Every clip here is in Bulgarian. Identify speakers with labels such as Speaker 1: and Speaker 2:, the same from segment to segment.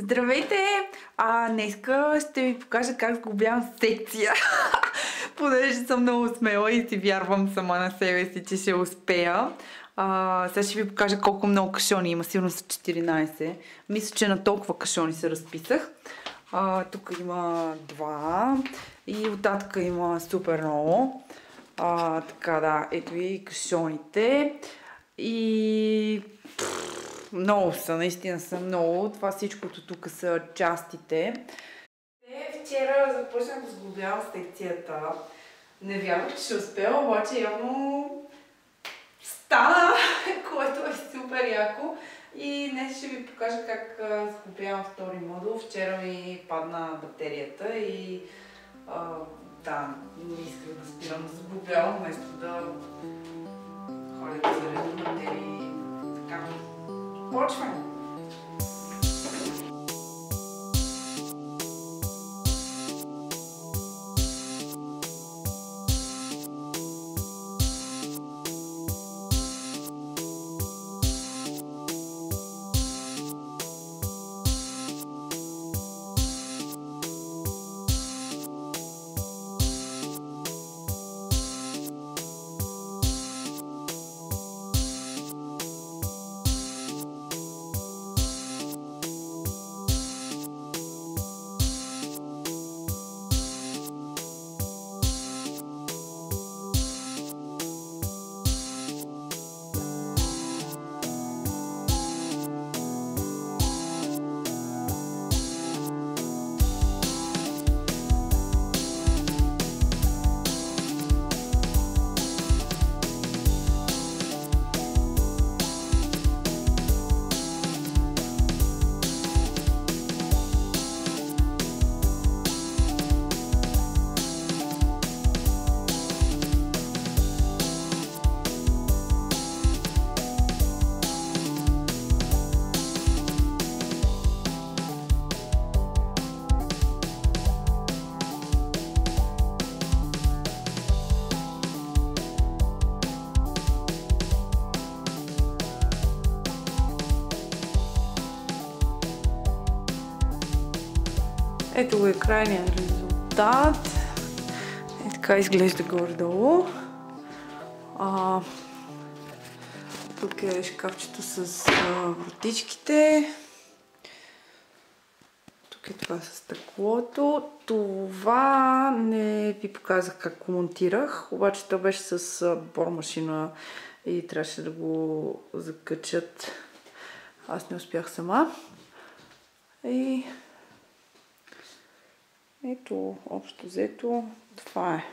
Speaker 1: Здравейте! А, днеска ще ви покажа как сглобявам секция. Понеже съм много смела и си вярвам сама на себе си, че ще успея. А, сега ще ви покажа колко много кашони има. Сигурно са 14. Мисля, че на толкова кашони се разписах. А, тук има два. И оттатък има супер много. А, така да, ето и кашоните. И много са, наистина са много. Това всичкото тук са частите. Те вчера започнах да сглобявам секцията. Не вярвах, че ще успея, обаче явно стана, което е супер яко. И днес ще ви покажа как сглобявам втори модул. Вчера ми падна батерията и а, да, не исках да спирам да сглобявам, вместо да Ето го е крайният резултат. Е така изглежда горе-долу. тук е шкафчето с вратичките. Тук е това с стъклото. Това не ви показах как го монтирах, обаче то беше с бормашина и трябваше да го закачат. Аз не успях сама. И ето, общо взето, това е.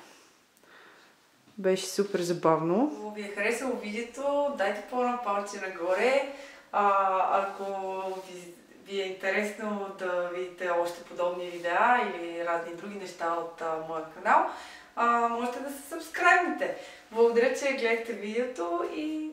Speaker 1: Беше супер забавно. Ако ви е харесало видеото, дайте по-на палче нагоре. А, ако ви, ви е интересно да видите още подобни видеа или разни други неща от а, моя канал, а, можете да се сабскрайбнете. Благодаря, че гледахте видеото и